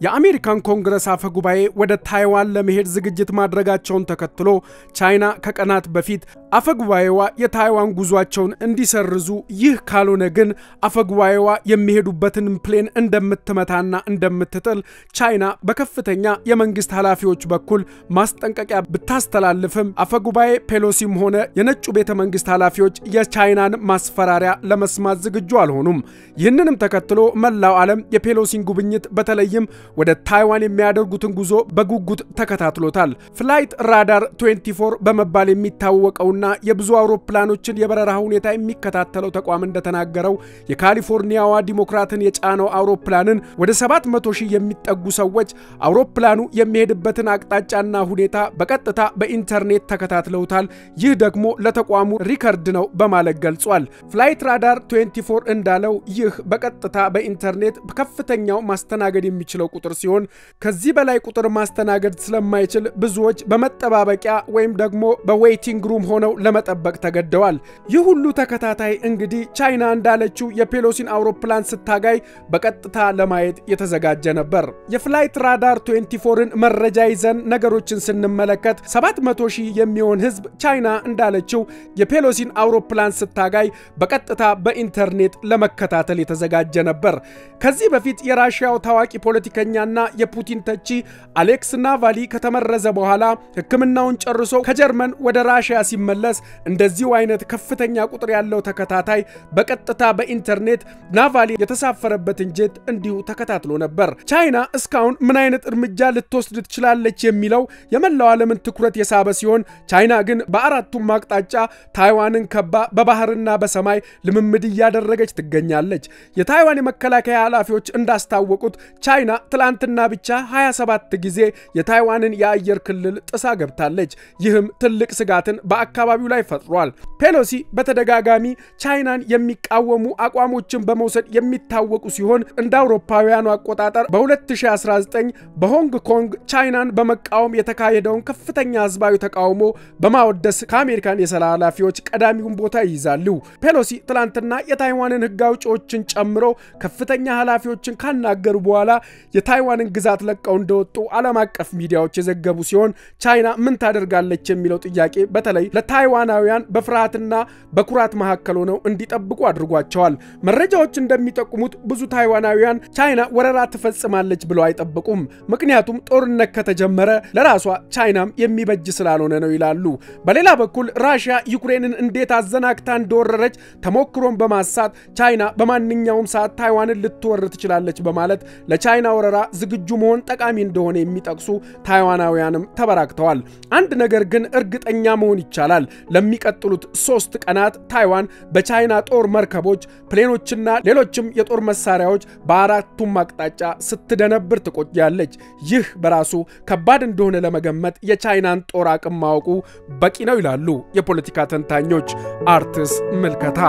የአሜሪካን ኮንግረስ አፈ ጉባኤ ወደ ታይዋን ለመሄድ ዝግጅት ማድረጋቸውን ተከትሎ ቻይና ከቀናት በፊት አፈ ጉባኤዋ የታይዋን ጉዟቸውን እንዲሰርዙ፣ ይህ ካልሆነ ግን አፈ ጉባኤዋ የሚሄዱበትን plane እንደምትመታና እንደምትጥል ቻይና በከፍተኛ የመንግስት ኃላፊዎች በኩል ማስጠንቀቂያ ብታስተላልፍም አፈ ጉባኤ ፔሎሲም ሆነ የነጩ ቤተ መንግስት ኃላፊዎች የቻይናን ማስፈራሪያ ለመስማት ዝግጁ አልሆኑም። ይህንንም ተከትሎ መላው ዓለም የፔሎሲን ጉብኝት በተለይም ወደ ታይዋን የሚያደርጉትን ጉዞ በጉጉት ተከታትሎታል። ፍላይት ራዳር 24 በመባል የሚታወቀውና የብዙ አውሮፕላኖችን የበረራ ሁኔታ የሚከታተለው ተቋም እንደተናገረው የካሊፎርኒያዋ ዲሞክራትን የጫነው አውሮፕላንን ወደ 700 ሺህ የሚጠጉ ሰዎች አውሮፕላኑ የሚሄድበትን አቅጣጫና ሁኔታ በቀጥታ በኢንተርኔት ተከታትለውታል። ይህ ደግሞ ለተቋሙ ሪከርድ ነው በማለት ገልጿል። ፍላይት ራዳር 24 እንዳለው ይህ በቀጥታ በኢንተርኔት ከፍተኛው ማስተናገድ የሚችለው ቁጥር ሲሆን ከዚህ በላይ ቁጥር ማስተናገድ ስለማይችል ብዙዎች በመጠባበቂያ ወይም ደግሞ በ waiting room ሆነው ለመጠበቅ ተገደዋል። ይህ ሁሉ ተከታታይ እንግዲህ ቻይና እንዳለችው የፔሎሲን አውሮፕላን ስታጋይ በቀጥታ ለማየት የተዘጋጀ ነበር። የፍላይት ራዳር 24ን መረጃ ይዘን ነገሮችን ስንመለከት 700 ሺህ የሚሆን ህዝብ ቻይና እንዳለችው የፔሎሲን አውሮፕላን ስታጋይ በቀጥታ በኢንተርኔት ለመከታተል የተዘጋጀ ነበር። ከዚህ በፊት የራሽያው ታዋቂ ፖለቲከኛና የፑቲን ተቺ አሌክስ ናቫሊ ከተመረዘ በኋላ ሕክምናውን ጨርሶ ከጀርመን ወደ ራሽያ ሲመለስ እንደዚሁ አይነት ከፍተኛ ቁጥር ያለው ተከታታይ በቀጥታ በኢንተርኔት ናቫሊ የተሳፈረበትን ጄት እንዲሁ ተከታትሎ ነበር። ቻይና እስካሁን ምን አይነት እርምጃ ልትወስድ ትችላለች የሚለው የመላው ዓለምን ትኩረት የሳበ ሲሆን ቻይና ግን በአራቱም አቅጣጫ ታይዋንን ከባ በባህርና በሰማይ ልምምድ እያደረገች ትገኛለች። የታይዋን የመከላከያ ኃላፊዎች እንዳስታወቁት ቻይና ትላንትና ብቻ 27 ጊዜ የታይዋንን የአየር ክልል ጥሳ ገብታለች። ይህም ትልቅ ስጋትን በአካባቢው ላይ ፈጥሯል። ፔሎሲ በተደጋጋሚ ቻይናን የሚቃወሙ አቋሞችን በመውሰድ የሚታወቁ ሲሆን እንደ አውሮፓውያኑ አቆጣጠር በ2019 በሆንግ ኮንግ ቻይናን በመቃወም የተካሄደውን ከፍተኛ ህዝባዊ ተቃውሞ በማወደስ ከአሜሪካን የሰላ ኃላፊዎች ቀዳሚውን ቦታ ይይዛሉ። ፔሎሲ ትላንትና የታይዋንን ህግ አውጪዎችን ጨምሮ ከፍተኛ ኃላፊዎችን ካናገሩ በኋላ የታይዋንን ግዛት ለቀው እንደወጡ ዓለም አቀፍ ሚዲያዎች የዘገቡ ሲሆን ቻይና ምን ታደርጋለች የሚለው ጥያቄ በተለይ ለታይዋናውያን በፍርሃትና በኩራት መካከል ሆነው እንዲጠብቁ አድርጓቸዋል። መረጃዎች እንደሚጠቁሙት ብዙ ታይዋናውያን ቻይና ወረራ ትፈጽማለች ብለው አይጠብቁም። ምክንያቱም ጦርነት ከተጀመረ ለራሷ ቻይናም የሚበጅ ስላልሆነ ነው ይላሉ። በሌላ በኩል ራሽያ ዩክሬንን እንዴት አዘናግታ እንደወረረች ተሞክሮን በማሳት ቻይና በማንኛውም ሰዓት ታይዋንን ልትወር ትችላለች በማለት ለቻይና ወረራ ዝግጁ መሆን ጠቃሚ እንደሆነ የሚጠቅሱ ታይዋናውያንም ተበራክተዋል። አንድ ነገር ግን እርግጠኛ መሆን ይቻላል። ለሚቀጥሉት ሶስት ቀናት ታይዋን በቻይና ጦር መርከቦች፣ ፕሌኖችና ሌሎችም የጦር መሳሪያዎች በአራቱም አቅጣጫ ስትደነብር ትቆያለች። ይህ በራሱ ከባድ እንደሆነ ለመገመት የቻይናን ጦር አቅም ማወቁ በቂ ነው ይላሉ የፖለቲካ ተንታኞች። አርትስ ምልከታ